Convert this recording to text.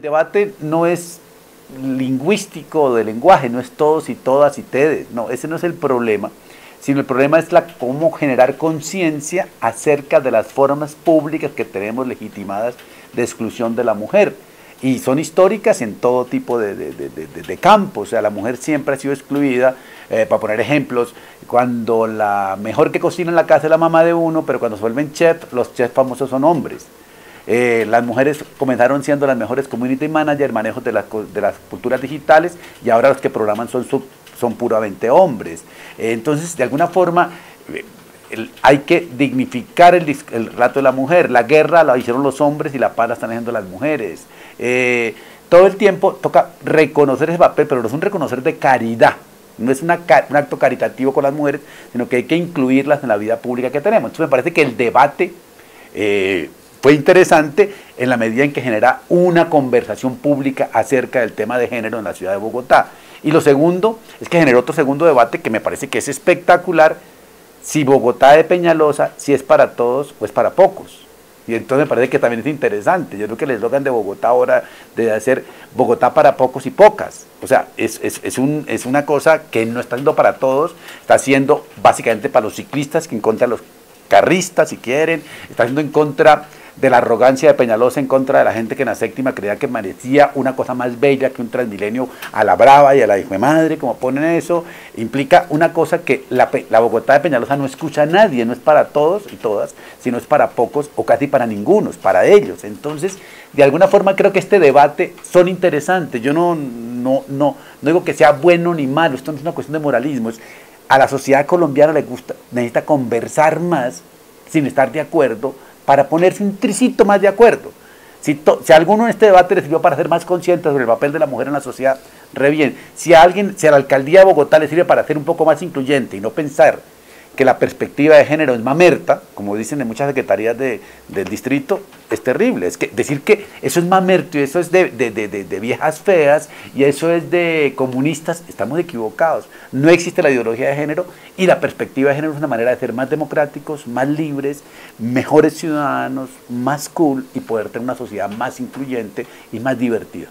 el debate no es lingüístico de lenguaje, no es todos y todas y tedes, no, ese no es el problema, sino el problema es la, cómo generar conciencia acerca de las formas públicas que tenemos legitimadas de exclusión de la mujer. Y son históricas en todo tipo de, de, campos, o sea, la mujer siempre ha sido excluida, eh, para poner ejemplos, cuando la mejor que cocina en la casa es la mamá de uno, pero cuando se vuelven chef, los chefs famosos son hombres. Eh, las mujeres comenzaron siendo las mejores community managers, manejos de las, de las culturas digitales, y ahora los que programan son, son puramente hombres. Eh, entonces, de alguna forma, eh, hay que dignificar el, el, relato de la mujer. La guerra la hicieron los hombres y la paz la están haciendo las mujeres. todo el tiempo toca reconocer ese papel, pero no es un reconocer de caridad. No es un acto caritativo con las mujeres, sino que hay que incluirlas en la vida pública que tenemos. Entonces me parece que el debate fue interesante en la medida en que genera una conversación pública acerca del tema de género en la ciudad de Bogotá. Y lo segundo es que generó otro segundo debate que me parece que es espectacular, si Bogotá de Peñalosa, si es para todos o es para pocos. Y entonces me parece que también es interesante. Yo creo que el eslogan de Bogotá ahora debe ser Bogotá para pocos y pocas. O sea, es, es, un, es una cosa que no está siendo para todos, está siendo básicamente para los ciclistas, que en contra de los carristas, si quieren, está siendo en contra de la arrogancia de Peñalosa en contra de la gente que en la séptima creía que merecía una cosa más bella que un transmilenio a la brava y a la hijo de madre, como ponen eso, implica una cosa que la, la, Bogotá de Peñalosa no escucha a nadie, no es para todos y todas, sino es para pocos o casi para ninguno, es para ellos. Entonces, de alguna forma creo que este debate son interesantes. Yo no, no, no, no digo que sea bueno ni malo, esto no es una cuestión de moralismo, es a la sociedad colombiana le gusta, necesita conversar más sin estar de acuerdo para ponerse un tricito más de acuerdo. Si, si, alguno en este debate le sirvió para ser más consciente sobre el papel de la mujer en la sociedad, re bien. Si a alguien, si a la alcaldía de Bogotá le sirve para ser un poco más incluyente y no pensar que la perspectiva de género es mamerta, como dicen en muchas secretarías del distrito, es terrible. Es que decir que eso es mamerto y eso es de, de, viejas feas y eso es de comunistas, estamos equivocados. No existe la ideología de género y la perspectiva de género es una manera de ser más democráticos, más libres, mejores ciudadanos, más cool y poder tener una sociedad más incluyente y más divertida.